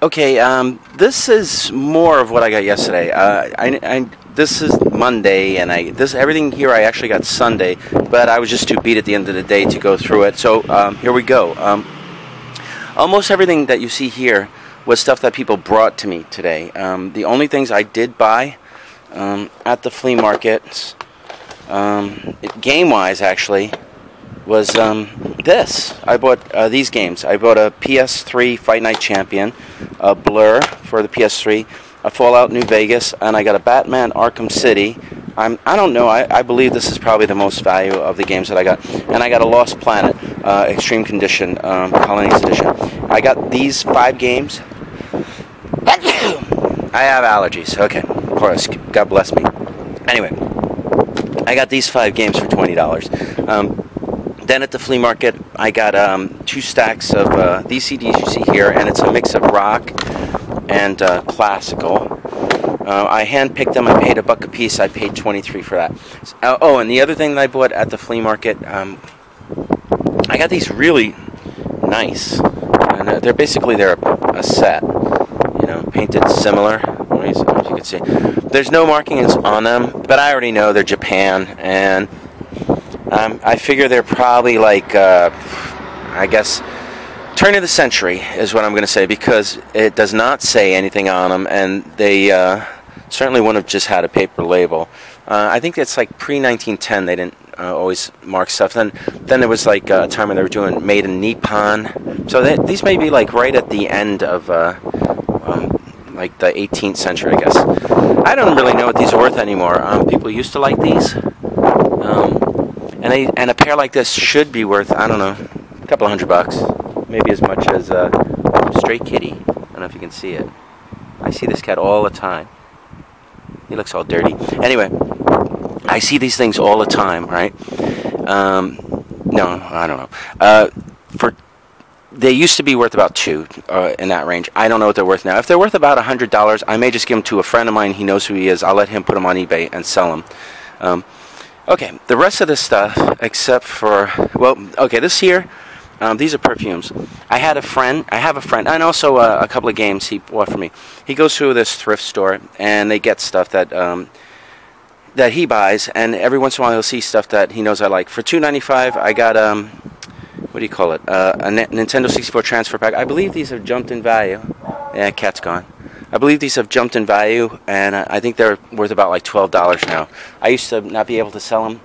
Okay, um, this is more of what I got yesterday. Uh, I, I, this is Monday, and I this everything here I actually got Sunday, but I was just too beat at the end of the day to go through it. So um, here we go. Um, almost everything that you see here was stuff that people brought to me today. Um, the only things I did buy um, at the flea markets, um, game-wise actually, was um, this. I bought uh, these games. I bought a PS3 Fight Night Champion, a Blur for the PS3, a Fallout New Vegas, and I got a Batman Arkham City. I'm, I don't know. I, I believe this is probably the most value of the games that I got. And I got a Lost Planet uh, Extreme Condition um, Colonies Edition. I got these five games. I have allergies. Okay, of course. God bless me. Anyway, I got these five games for twenty dollars. Um, then at the flea market, I got um, two stacks of uh, these CDs you see here, and it's a mix of rock and uh, classical. Uh, I handpicked them. I paid a buck a piece. I paid 23 for that. Uh, oh, and the other thing that I bought at the flea market, um, I got these really nice, and uh, they're basically they're a, a set. You know, painted similar. As you can see, there's no markings on them, but I already know they're Japan, and um, I figure they're probably like, uh, I guess, turn of the century is what I'm going to say because it does not say anything on them, and they uh, certainly wouldn't have just had a paper label. Uh, I think it's like pre 1910. They didn't uh, always mark stuff. Then, then there was like a time when they were doing made in Nippon. So they, these may be like right at the end of. Uh, um, like the 18th century, I guess. I don't really know what these are worth anymore. Um, people used to like these. And and a pair like this should be worth I don't know a couple of hundred bucks, maybe as much as a stray kitty. I don't know if you can see it. I see this cat all the time. He looks all dirty. Anyway, I see these things all the time, right? Um, no, I don't know. Uh, for they used to be worth about two uh, in that range. I don't know what they're worth now. If they're worth about a hundred dollars, I may just give them to a friend of mine. He knows who he is. I'll let him put them on eBay and sell them. Um, Okay, the rest of this stuff, except for, well, okay, this here, um, these are perfumes. I had a friend, I have a friend, and also uh, a couple of games he bought for me. He goes through this thrift store, and they get stuff that um, that he buys, and every once in a while he'll see stuff that he knows I like. For two ninety five, I got um, what do you call it? Uh, a Nintendo sixty four transfer pack. I believe these have jumped in value. Yeah, cat's gone. I believe these have jumped in value, and I think they're worth about like twelve dollars now. I used to not be able to sell them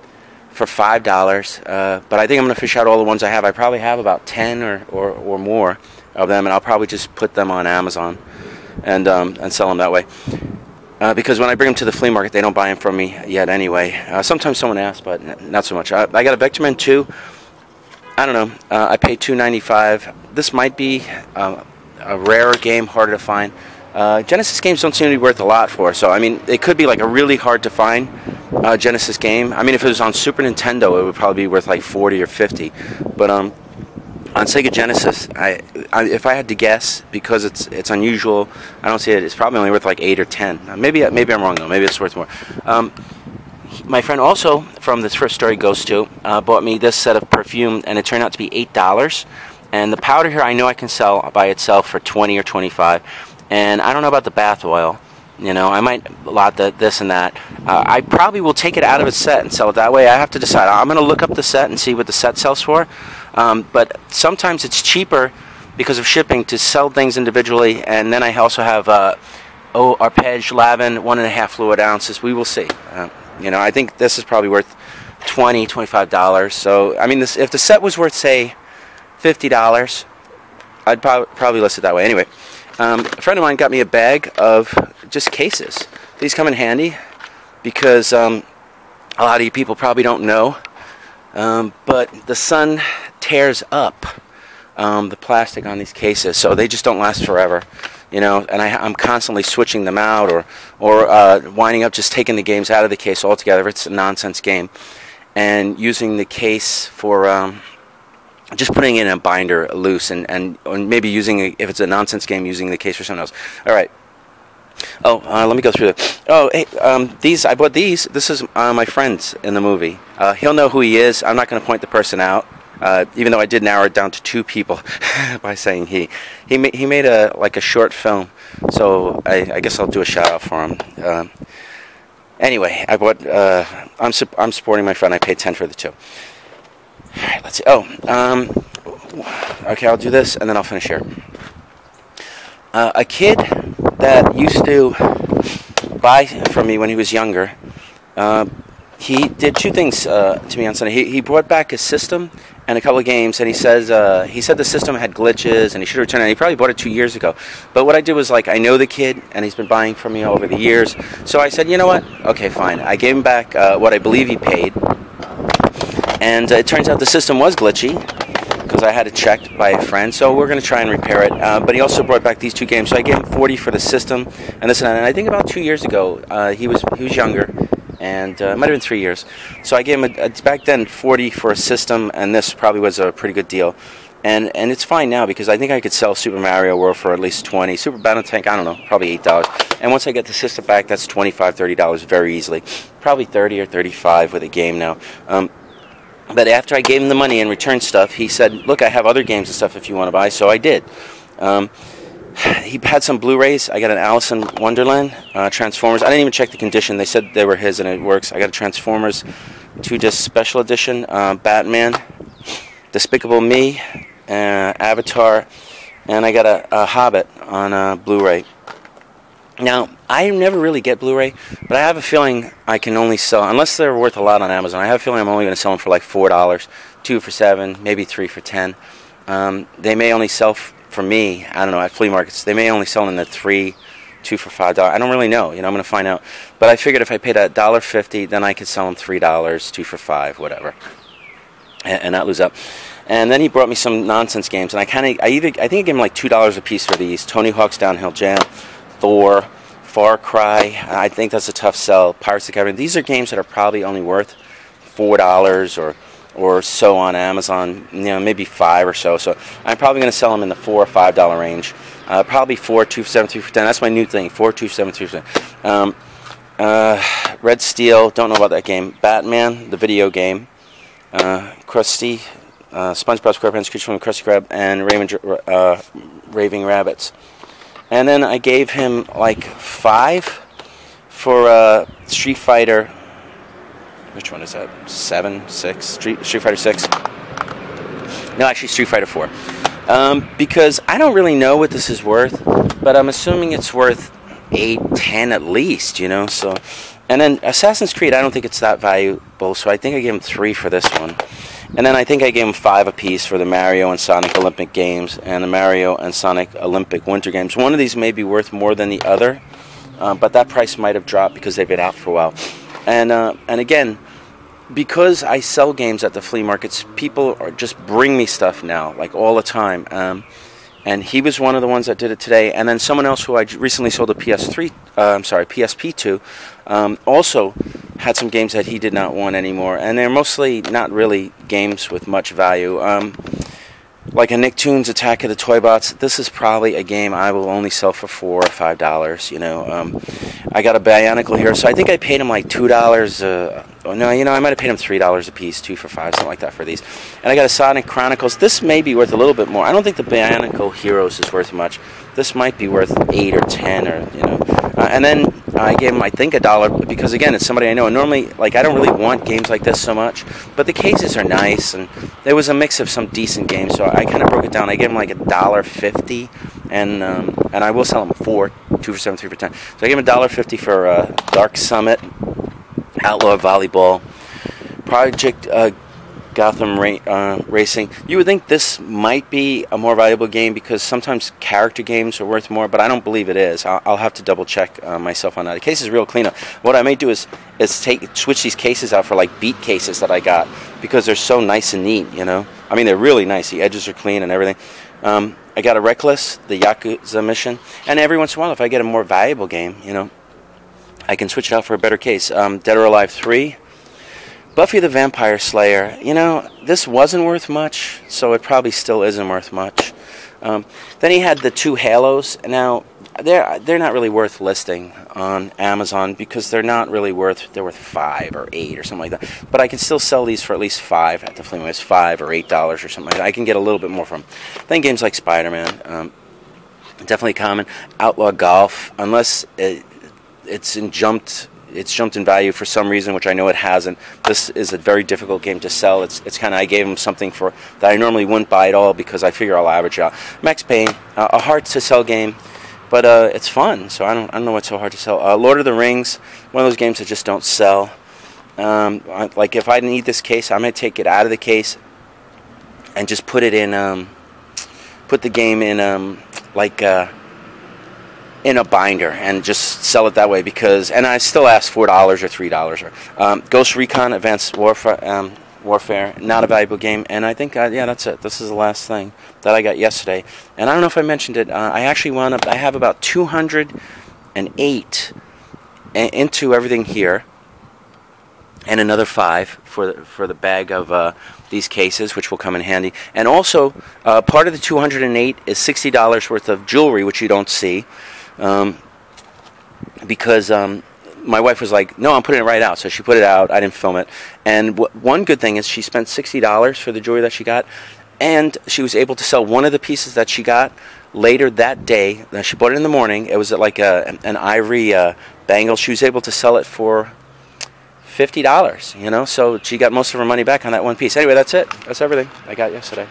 for five dollars, uh, but I think I'm going to fish out all the ones I have. I probably have about ten or, or, or more of them, and I'll probably just put them on Amazon and um, and sell them that way. Uh, because when I bring them to the flea market, they don't buy them from me yet anyway. Uh, sometimes someone asks, but not so much. I, I got a Vectorman 2. I don't know. Uh, I paid $2.95. This might be uh, a rarer game, harder to find. Uh, Genesis games don't seem to be worth a lot for, so I mean, it could be like a really hard to find uh, Genesis game. I mean, if it was on Super Nintendo, it would probably be worth like 40 or 50. But um, on Sega Genesis, I, I, if I had to guess, because it's it's unusual, I don't see it. It's probably only worth like eight or ten. Uh, maybe maybe I'm wrong though. Maybe it's worth more. Um, my friend also from thrift store he goes to uh, bought me this set of perfume, and it turned out to be eight dollars. And the powder here, I know I can sell by itself for 20 or 25 and I don't know about the bath oil. You know, I might lot the this and that. Uh, I probably will take it out of its set and sell it that way. I have to decide. I'm going to look up the set and see what the set sells for. Um, but sometimes it's cheaper because of shipping to sell things individually. And then I also have uh, oh, arpege Lanvin, one and a half fluid ounces. We will see. Uh, you know, I think this is probably worth 20 $25. So, I mean, this, if the set was worth, say, $50, I'd pro- probably list it that way. Anyway. Um, a friend of mine got me a bag of just cases. These come in handy because um, a lot of you people probably don't know, um, but the sun tears up um, the plastic on these cases, so they just don't last forever. You know, and I, am constantly switching them out or or uh, winding up just taking the games out of the case altogether. It's a nonsense game, and using the case for um, just putting in a binder loose and, and, maybe using, a, if it's a nonsense game, using the case for someone else. All right. Oh, uh, let me go through it. Oh, hey, um, these, I bought these. This is uh, my friend's in the movie. Uh, he'll know who he is. I'm not going to point the person out. Uh, even though I did narrow it down to two people by saying he, he ma- he made a like a short film. So I, I guess I'll do a shout out for him. Uh, anyway, I bought. Uh, I'm su- I'm supporting my friend. I paid ten for the two. All right, let's see. Oh, um, okay, I'll do this and then I'll finish here. Uh, a kid that used to buy from me when he was younger. Uh, he did two things uh, to me on Sunday. He, he brought back his system and a couple of games, and he says uh, he said the system had glitches and he should return it. He probably bought it two years ago. But what I did was like I know the kid and he's been buying from me over the years, so I said, you know what? Okay, fine. I gave him back uh, what I believe he paid, and uh, it turns out the system was glitchy because I had it checked by a friend. So we're going to try and repair it. Uh, but he also brought back these two games, so I gave him 40 for the system and this and that. And I think about two years ago, uh, he was he was younger and uh, it might have been three years. So I gave him a, a, back then 40 for a system, and this probably was a pretty good deal. And and it's fine now because I think I could sell Super Mario World for at least 20. Super Battle Tank, I don't know, probably eight dollars. And once I get the system back, that's 25, 30 dollars very easily. Probably 30 or 35 with a game now. Um, but after I gave him the money and returned stuff, he said, "Look, I have other games and stuff if you want to buy." So I did. Um, he had some Blu-rays. I got an Alice in Wonderland, uh, Transformers. I didn't even check the condition. They said they were his and it works. I got a Transformers two-disc special edition, uh, Batman, Despicable Me, uh, Avatar, and I got a, a Hobbit on uh, Blu-ray. Now, I never really get Blu-ray, but I have a feeling I can only sell, unless they're worth a lot on Amazon, I have a feeling I'm only going to sell them for like $4, two for 7 maybe three for 10 um, They may only sell for me, I don't know, at flea markets, they may only sell in the three, two for five dollars. I don't really know. You know, I'm going to find out. But I figured if I paid a dollar fifty, then I could sell them three dollars, two for five, whatever, and, and, not lose up. And then he brought me some nonsense games, and I kind of, I either, I think I gave him like two dollars a piece for these. Tony Hawk's Downhill Jam, Thor, Far Cry. I think that's a tough sell. Pirates of the Caribbean. These are games that are probably only worth four dollars or or so on Amazon, you know, maybe five or so. So I'm probably going to sell them in the four or five dollar range. Uh, probably four, two, seven, three ten. That's my new thing. Four, two, seven, three ten. Um, uh, Red Steel. Don't know about that game. Batman, the video game. Uh, Krusty, uh, SpongeBob SquarePants, Creature from Krusty Krab, and Raven, uh, Raving Rabbids. And then I gave him like five for uh, Street Fighter which one is that? Seven, six, Street, Street Fighter Six. No, actually, Street Fighter Four. Um, because I don't really know what this is worth, but I'm assuming it's worth eight, ten at least. You know, so. And then Assassin's Creed, I don't think it's that valuable, so I think I gave him three for this one. And then I think I gave him five apiece for the Mario and Sonic Olympic Games and the Mario and Sonic Olympic Winter Games. One of these may be worth more than the other, uh, but that price might have dropped because they've been out for a while. And uh, and again, because I sell games at the flea markets, people are just bring me stuff now, like all the time. Um, and he was one of the ones that did it today. And then someone else who I recently sold a PS3, uh, I'm sorry, PSP to, um, also had some games that he did not want anymore. And they're mostly not really games with much value. Um, like a Nicktoons Attack of the Toy Bots, this is probably a game I will only sell for four or five dollars. You know, um, I got a Bionicle here, so I think I paid him like two dollars. Uh, oh, no, you know, I might have paid him three dollars a piece, two for five, something like that for these. And I got a Sonic Chronicles. This may be worth a little bit more. I don't think the Bionicle Heroes is worth much. This might be worth eight or ten, or you know. Uh, and then I gave him, I think, a dollar because again, it's somebody I know. And normally, like, I don't really want games like this so much, but the cases are nice, and there was a mix of some decent games, so I kind of broke it down. I gave him like a dollar fifty, and um, and I will sell him four, two for seven, three for ten. So I gave him a dollar fifty for uh, Dark Summit, Outlaw Volleyball, Project uh, Gotham Ra- uh, Racing. You would think this might be a more valuable game because sometimes character games are worth more, but I don't believe it is. I'll, I'll have to double check uh, myself on that. The case is real clean. What I may do is is take switch these cases out for like beat cases that I got because they're so nice and neat. You know, I mean they're really nice. The edges are clean and everything. Um, I got a Reckless, the Yakuza mission, and every once in a while, if I get a more valuable game, you know, I can switch it out for a better case. Um, Dead or Alive 3, Buffy the Vampire Slayer, you know, this wasn't worth much, so it probably still isn't worth much. Um, then he had the two Halos. Now they're they're not really worth listing on Amazon because they're not really worth they're worth five or eight or something like that. But I can still sell these for at least five at the flea market. It's five or eight dollars or something like that. I can get a little bit more from. them. Then games like Spider Man, um, definitely common. Outlaw Golf, unless it, it's in jumped it's jumped in value for some reason, which I know it hasn't. This is a very difficult game to sell. It's it's kind of I gave them something for that I normally wouldn't buy at all because I figure I'll average out. Max Payne, uh, a hard to sell game, but uh, it's fun. So I don't I don't know what's so hard to sell. Uh, Lord of the Rings, one of those games that just don't sell. Um, I, like if I need this case, I'm gonna take it out of the case and just put it in. Um, put the game in um, like uh, in a binder and just sell it that way because and I still ask four dollars or three dollars or um, Ghost Recon Advanced Warfare um, Warfare not a valuable game. And I think uh, yeah that's it. This is the last thing that I got yesterday. And I don't know if I mentioned it uh, I actually wound up I have about 208 into everything here and another five for the, for the bag of uh, these cases, which will come in handy. And also, uh, part of the 208 is $60 worth of jewelry, which you don't see um, because um, my wife was like, "No, I'm putting it right out." So she put it out. I didn't film it. And one good thing is she spent sixty dollars for the jewelry that she got, and she was able to sell one of the pieces that she got later that day. She bought it in the morning. It was like a, an ivory uh, bangle. She was able to sell it for fifty dollars. You know, so she got most of her money back on that one piece. Anyway, that's it. That's everything I got yesterday.